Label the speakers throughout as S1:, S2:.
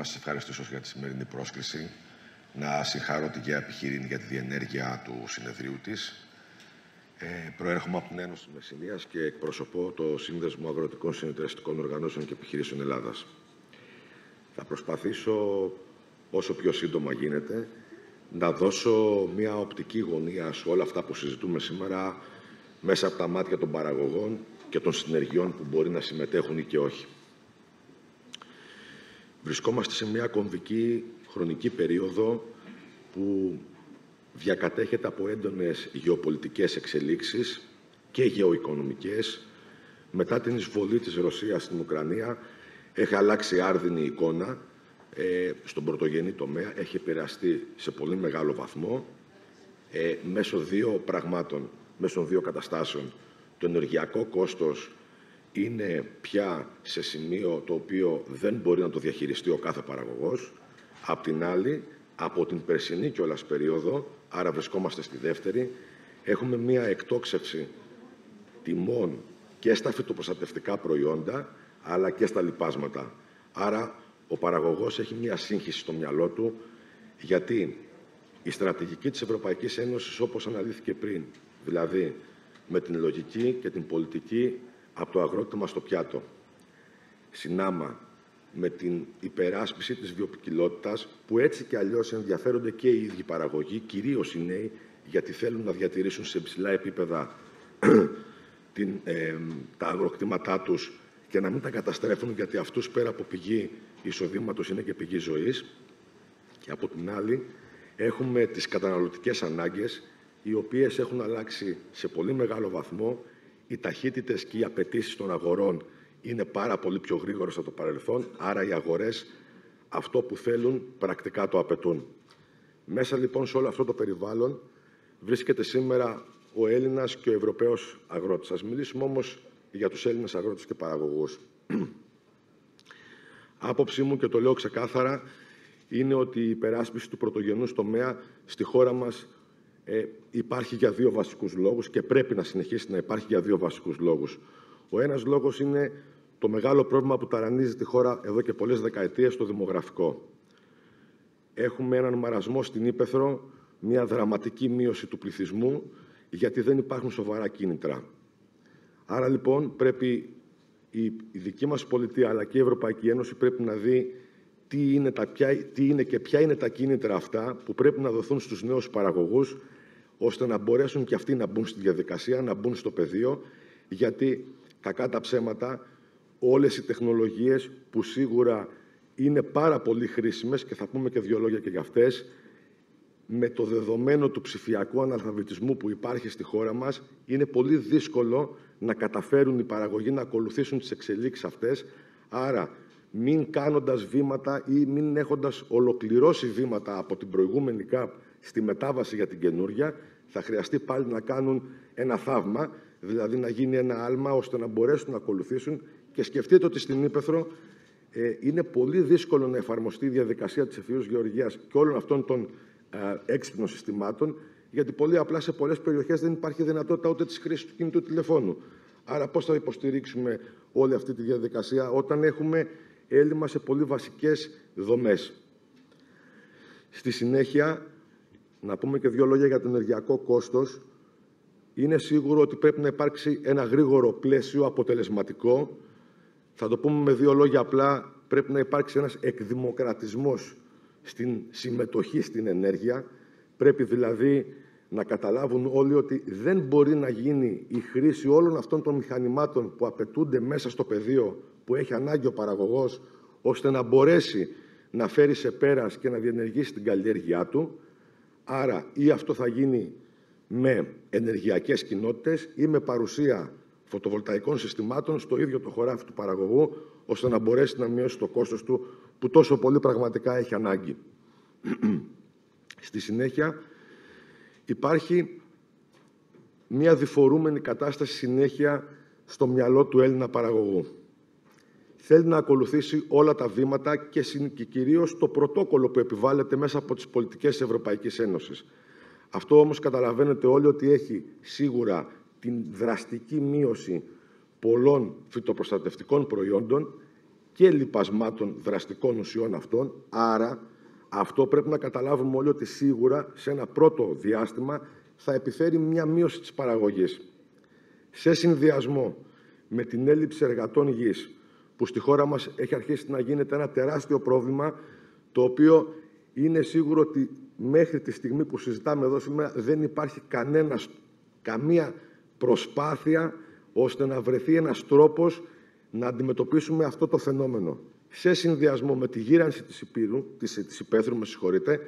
S1: Θέλω να σας ευχαριστήσω για τη σημερινή πρόσκληση, να συγχαρώ τη ΓΕΑ Επιχειρήν για τη διενέργεια του συνεδρίου της. Ε, προέρχομαι από την Ένωση Μεσσηνίας και εκπροσωπώ το Σύνδεσμο Αγροτικών Συνεταιριστικών Οργανώσεων και Επιχειρήσεων Ελλάδας. Θα προσπαθήσω όσο πιο σύντομα γίνεται να δώσω μια οπτική γωνία σε όλα αυτά που συζητούμε σήμερα μέσα από τα μάτια των παραγωγών και των συνεργειών που μπορεί να συμμετέχουν ή και όχι. Βρισκόμαστε σε μια κομβική χρονική περίοδο που διακατέχεται από έντονες γεωπολιτικές εξελίξεις και γεωοικονομικές. Μετά την εισβολή της Ρωσίας στην Ουκρανία έχει αλλάξει άρδινη εικόνα ε, στον πρωτογενή τομέα, έχει επηρεαστεί σε πολύ μεγάλο βαθμό ε, μέσω δύο πραγμάτων, μέσω δύο καταστάσεων. Το ενεργειακό κόστος είναι πια σε σημείο το οποίο δεν μπορεί να το διαχειριστεί ο κάθε παραγωγός. Απ' την άλλη, από την περσινή κιόλας περίοδο, άρα βρισκόμαστε στη δεύτερη, έχουμε μία εκτόξευση τιμών και στα φυτοπροστατευτικά προϊόντα, αλλά και στα λοιπάσματα. Άρα, ο παραγωγός έχει μία σύγχυση στο μυαλό του, γιατί η στρατηγική της Ευρωπαϊκής Ένωσης, όπως αναλύθηκε πριν, δηλαδή με την λογική και την πολιτική από το αγρότημα στο πιάτο. Συνάμα με την υπεράσπιση της βιοποικιλότητας που έτσι και αλλιώς ενδιαφέρονται και οι ίδιοι παραγωγοί, κυρίως οι νέοι, γιατί θέλουν να διατηρήσουν σε ψηλά επίπεδα την, ε, τα αγροκτήματά τους και να μην τα καταστρέφουν γιατί αυτούς πέρα από πηγή εισοδήματος είναι και πηγή ζωής. Και από την άλλη έχουμε τις καταναλωτικές ανάγκες οι οποίες έχουν αλλάξει σε πολύ μεγάλο βαθμό οι ταχύτητες και οι απαιτήσεις των αγορών είναι πάρα πολύ πιο γρήγορες από το παρελθόν, άρα οι αγορές αυτό που θέλουν πρακτικά το απαιτούν. Μέσα λοιπόν σε όλο αυτό το περιβάλλον βρίσκεται σήμερα ο Έλληνας και ο Ευρωπαίος αγρότης. Ας μιλήσουμε όμως για τους Έλληνες αγρότες και παραγωγούς. Άποψή μου και το λέω ξεκάθαρα είναι ότι η υπεράσπιση του πρωτογενούς τομέα στη χώρα μας ε, υπάρχει για δύο βασικούς λόγους και πρέπει να συνεχίσει να υπάρχει για δύο βασικούς λόγους. Ο ένας λόγος είναι το μεγάλο πρόβλημα που ταρανίζει τη χώρα εδώ και πολλές δεκαετίες, το δημογραφικό. Έχουμε έναν μαρασμό στην Ήπεθρο, μια δραματική μείωση του πληθυσμού, γιατί δεν υπάρχουν σοβαρά κίνητρα. Άρα λοιπόν πρέπει η, η δική μας πολιτεία αλλά και η Ευρωπαϊκή Ένωση πρέπει να δει τι είναι, τα, ποια, τι είναι και ποια είναι τα κίνητρα αυτά που πρέπει να δοθούν στους νέους παραγωγούς ώστε να μπορέσουν και αυτοί να μπουν στη διαδικασία, να μπουν στο πεδίο, γιατί κακά τα ψέματα, όλες οι τεχνολογίες που σίγουρα είναι πάρα πολύ χρήσιμες και θα πούμε και δύο λόγια και για αυτές, με το δεδομένο του ψηφιακού αναλφαβητισμού που υπάρχει στη χώρα μας, είναι πολύ δύσκολο να καταφέρουν οι παραγωγοί να ακολουθήσουν τις εξελίξεις αυτές. Άρα, μην κάνοντας βήματα ή μην έχοντας ολοκληρώσει βήματα από την προηγούμενη ΚΑΠ στη μετάβαση για την καινούρια, θα χρειαστεί πάλι να κάνουν ένα θαύμα, δηλαδή να γίνει ένα άλμα ώστε να μπορέσουν να ακολουθήσουν. Και σκεφτείτε ότι στην Ήπεθρο ε, είναι πολύ δύσκολο να εφαρμοστεί η διαδικασία της ευθύους γεωργίας και όλων αυτών των ε, έξυπνων συστημάτων, γιατί πολύ απλά σε πολλές περιοχές δεν υπάρχει δυνατότητα ούτε της χρήσης του κινητού τηλεφώνου. Άρα πώς θα υποστηρίξουμε όλη αυτή τη διαδικασία όταν έχουμε έλλειμμα σε πολύ βασικές δομές. Στη συνέχεια, να πούμε και δύο λόγια για το ενεργειακό κόστος. Είναι σίγουρο ότι πρέπει να υπάρξει ένα γρήγορο πλαίσιο αποτελεσματικό. Θα το πούμε με δύο λόγια απλά. Πρέπει να υπάρξει ένας εκδημοκρατισμός στην συμμετοχή στην ενέργεια. Πρέπει δηλαδή να καταλάβουν όλοι ότι δεν μπορεί να γίνει η χρήση όλων αυτών των μηχανημάτων που απαιτούνται μέσα στο πεδίο που έχει ανάγκη ο παραγωγός, ώστε να μπορέσει να φέρει σε πέρας και να διενεργήσει την καλλιέργειά του, Άρα ή αυτό θα γίνει με ενεργειακές κοινότητες ή με παρουσία φωτοβολταϊκών συστημάτων στο ίδιο το χωράφι του παραγωγού, ώστε να μπορέσει να μειώσει το κόστος του που τόσο πολύ πραγματικά έχει ανάγκη. Στη συνέχεια υπάρχει μια διφορούμενη κατάσταση συνέχεια στο μυαλό του Έλληνα παραγωγού θέλει να ακολουθήσει όλα τα βήματα και, και κυρίως το πρωτόκολλο που επιβάλλεται μέσα από τις πολιτικές της Ευρωπαϊκής Ένωσης. Αυτό όμως καταλαβαίνετε όλοι ότι έχει σίγουρα την δραστική μείωση πολλών φυτοπροστατευτικών προϊόντων και λιπασμάτων δραστικών ουσιών αυτών. Άρα, αυτό πρέπει να καταλάβουμε όλοι ότι σίγουρα σε ένα πρώτο διάστημα θα επιφέρει μια μείωση της παραγωγής. Σε συνδυασμό με την έλλειψη εργατών γης, που στη χώρα μας έχει αρχίσει να γίνεται ένα τεράστιο πρόβλημα, το οποίο είναι σίγουρο ότι μέχρι τη στιγμή που συζητάμε εδώ σήμερα δεν υπάρχει κανένας, καμία προσπάθεια ώστε να βρεθεί ένας τρόπος να αντιμετωπίσουμε αυτό το φαινόμενο. Σε συνδυασμό με τη γύρανση της, υπήρου, της, της υπαίθρου, με συγχωρείτε,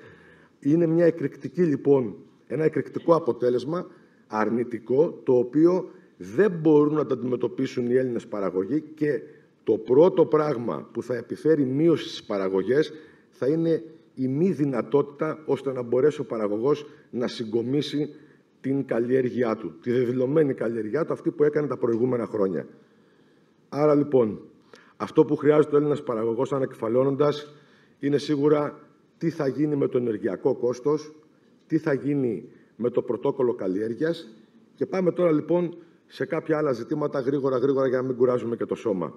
S1: είναι μια εκρηκτική λοιπόν, ένα εκρηκτικό αποτέλεσμα αρνητικό, το οποίο δεν μπορούν να το αντιμετωπίσουν οι Έλληνες παραγωγοί και το πρώτο πράγμα που θα επιφέρει μείωση στις παραγωγές θα είναι η μη δυνατότητα ώστε να μπορέσει ο παραγωγός να συγκομίσει την καλλιέργειά του, τη δεδηλωμένη καλλιέργειά του, αυτή που έκανε τα προηγούμενα χρόνια. Άρα λοιπόν, αυτό που χρειάζεται ο Έλληνας παραγωγός ανακεφαλώνοντας είναι σίγουρα τι θα γίνει με το ενεργειακό κόστος, τι θα γίνει με το πρωτόκολλο καλλιέργειας και πάμε τώρα λοιπόν σε κάποια άλλα ζητήματα γρήγορα γρήγορα για να μην κουράζουμε και το σώμα.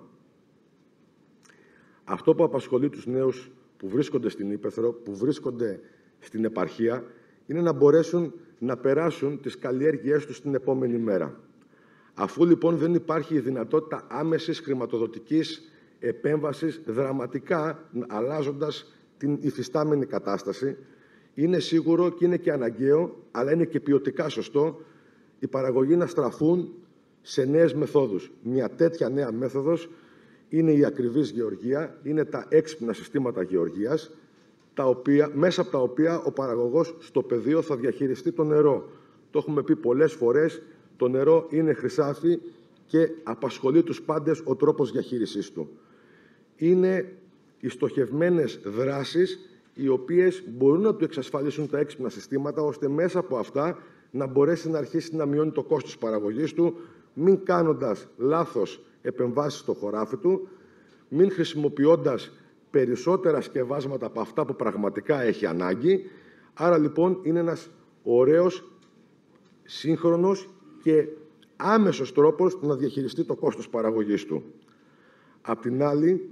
S1: Αυτό που απασχολεί τους νέους που βρίσκονται στην Ήπεθρο, που βρίσκονται στην επαρχία, είναι να μπορέσουν να περάσουν τις καλλιέργειές τους την επόμενη μέρα. Αφού λοιπόν δεν υπάρχει η δυνατότητα άμεσης χρηματοδοτικής επέμβασης δραματικά αλλάζοντας την υφιστάμενη κατάσταση, είναι σίγουρο και είναι και αναγκαίο, αλλά είναι και ποιοτικά σωστό, οι παραγωγοί να στραφούν σε νέες μεθόδους. Μια τέτοια νέα μέθοδος είναι η ακριβής γεωργία, είναι τα έξυπνα συστήματα γεωργίας, τα οποία, μέσα από τα οποία ο παραγωγός στο πεδίο θα διαχειριστεί το νερό. Το έχουμε πει πολλές φορές, το νερό είναι χρυσάφι και απασχολεί τους πάντες ο τρόπος διαχείρισής του. Είναι οι στοχευμένες δράσεις οι οποίες μπορούν να του εξασφαλίσουν τα έξυπνα συστήματα, ώστε μέσα από αυτά να μπορέσει να αρχίσει να μειώνει το κόστος παραγωγής του, μην κάνοντας λάθος επεμβάσεις στο χωράφι του, μην χρησιμοποιώντας περισσότερα σκευάσματα από αυτά που πραγματικά έχει ανάγκη. Άρα λοιπόν είναι ένας ωραίος, σύγχρονος και άμεσος τρόπος να διαχειριστεί το κόστος παραγωγής του. Απ' την άλλη,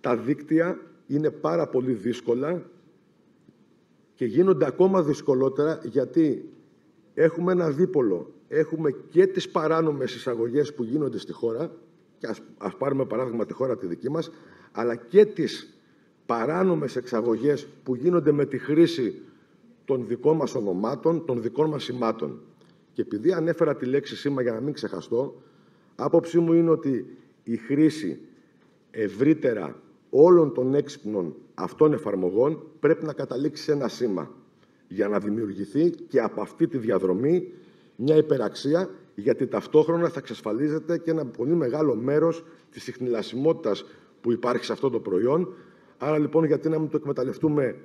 S1: τα δίκτυα είναι πάρα πολύ δύσκολα και γίνονται ακόμα δυσκολότερα γιατί έχουμε ένα δίπολο. Έχουμε και τις παράνομες εισαγωγές που γίνονται στη χώρα και ας, ας πάρουμε παράδειγμα τη χώρα τη δική μας αλλά και τις παράνομες εξαγωγές που γίνονται με τη χρήση των δικών μας ονομάτων, των δικών μας σημάτων. Και επειδή ανέφερα τη λέξη σήμα για να μην ξεχαστώ, άποψή μου είναι ότι η χρήση ευρύτερα όλων των έξυπνων αυτών εφαρμογών πρέπει να καταλήξει σε ένα σήμα για να δημιουργηθεί και από αυτή τη διαδρομή μια υπεραξία γιατί ταυτόχρονα θα εξασφαλίζεται και ένα πολύ μεγάλο μέρος της συχνηλασιμότητας που υπάρχει σε αυτό το προϊόν. Άρα λοιπόν γιατί να μην το εκμεταλλευτούμε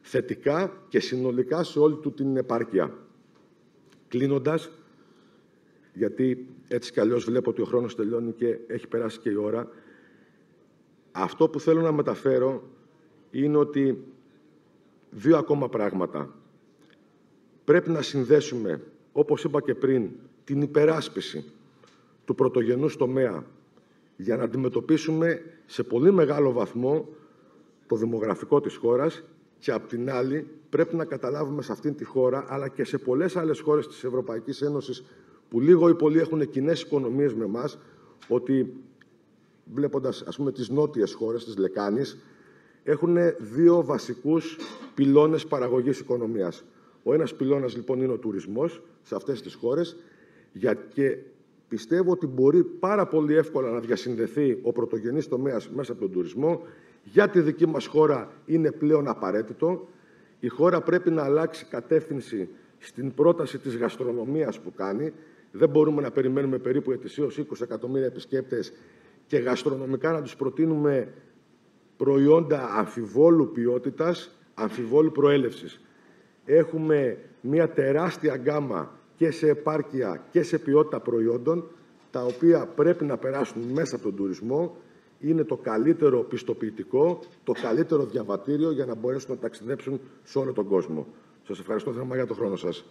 S1: θετικά και συνολικά σε όλη του την επάρκεια. Κλείνοντας, γιατί έτσι κι αλλιώς βλέπω ότι ο χρόνος τελειώνει και έχει περάσει και η ώρα, αυτό που θέλω να μεταφέρω είναι ότι δύο ακόμα πράγματα. Πρέπει να συνδέσουμε, όπως είπα και πριν, την υπεράσπιση του πρωτογενούς τομέα για να αντιμετωπίσουμε σε πολύ μεγάλο βαθμό το δημογραφικό της χώρας και απ' την άλλη πρέπει να καταλάβουμε σε αυτήν τη χώρα αλλά και σε πολλές άλλες χώρες της Ευρωπαϊκής Ένωσης που λίγο ή πολύ έχουν κοινές οικονομίες με εμάς, ότι βλέποντας ας πούμε τις νότιες χώρες της Λεκάνης έχουν δύο βασικούς πυλώνες παραγωγής οικονομίας. Ο ένας πυλώνας λοιπόν είναι ο τουρισμός σε αυτές τις χώρες για και πιστεύω ότι μπορεί πάρα πολύ εύκολα να διασυνδεθεί ο πρωτογενής τομέας μέσα από τον τουρισμό. Για τη δική μας χώρα είναι πλέον απαραίτητο. Η χώρα πρέπει να αλλάξει κατεύθυνση στην πρόταση της γαστρονομίας που κάνει. Δεν μπορούμε να περιμένουμε περίπου ετησίως 20 εκατομμύρια επισκέπτες και γαστρονομικά να τους προτείνουμε προϊόντα αμφιβόλου ποιότητας, αμφιβόλου προέλευσης. Έχουμε μια τεράστια γκάμα και σε επάρκεια και σε ποιότητα προϊόντων, τα οποία πρέπει να περάσουν μέσα από τον τουρισμό, είναι το καλύτερο πιστοποιητικό, το καλύτερο διαβατήριο για να μπορέσουν να ταξιδέψουν σε όλο τον κόσμο. Σας ευχαριστώ θερμά για τον χρόνο σας.